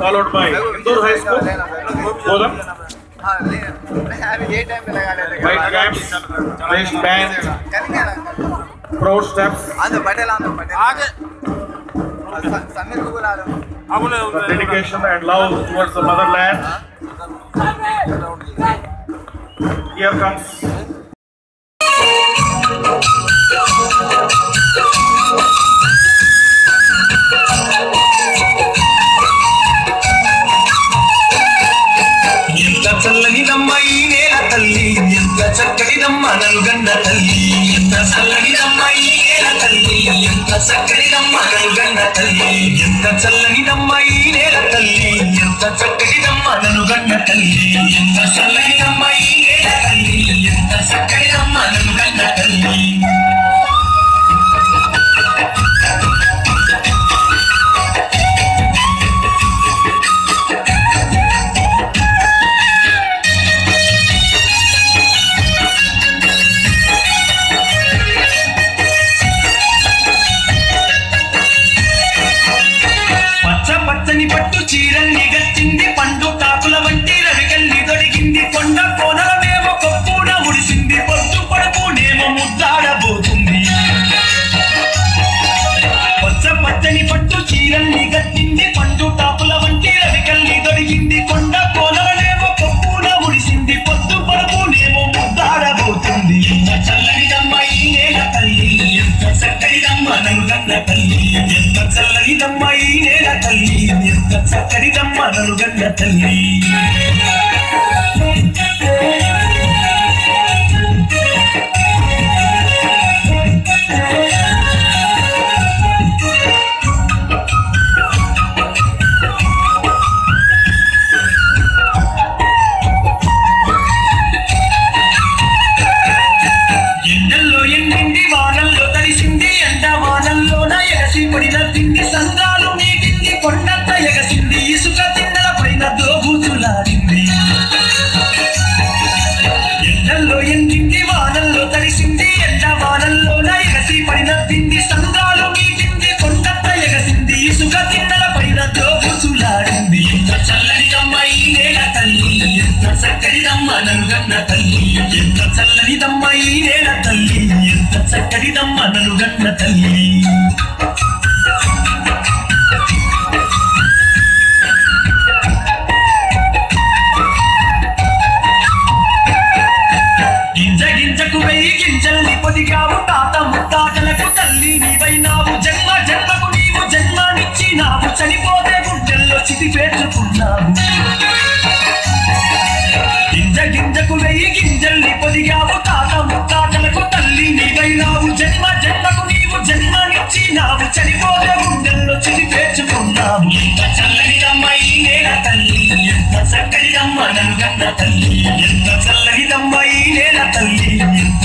followed by Indoor High School. Bodham. Right gaps, wrist band, proud steps. The dedication and love towards the motherland. Here comes చల్లనిదమ్మ నేల తల్లి ఎంత చక్కడిదమ్మ నల్గండ తల్లి ఎంత చల్లనిదమ్మ నేల తల్లి ఎంత చక్కడిదమ్మ నల్గండ తల్లి ఎంత చల్లనిదమ్మ నేల తల్లి ఎంత చక్కడిదమ్మ నల్గండ తల్లి. చక్కడిదమ్మ చక్కనిదమ్మ నలుగన్న తల్లి. ఎండింది వానల్లో తడిసింది ఎండ వానల్లోన ఎగసి పడిన తిండి సంద్రాలు నీటింది కొండంత ఎగసింది ఇసుక తిన్నల పైన దోబూతులాడింది ఎంత చల్లనిదమ్మ ఈ నేల తల్లి ఎంత చక్కనిదమ్మ నలుగన్న తల్లి. ఎంత చల్లనిదమ్మ ఈ నేల తల్లి ఎంత చక్కనిదమ్మ నలుగన్న తల్లి. గింజల్ని తాత ముత్తాతలకు తల్లి నీవైనావు. జన్మ జన్మకు నీవు జన్మనిచ్చినావు. చనిపోతే గుండెల్లో చితి పేర్చుకున్నావు. గింజ గింజకు వెయ్యి గింజల్ని పొదిగావు తాత ముత్తాతలకు తల్లి నీవైనావు. జన్మ జన్మకు నీవు జన్మనిచ్చినావు. చనిపోతే గుండెల్లో చితి పేర్చుకున్నావు. ఎంత చల్లనిదమ్మ ఈ నేల తల్లి ఎంత చక్కనిదమ్మ నలుగన్న తల్లి ఎంత చల్లనిదమ్మ ఈ నేల తల్లి ఎంత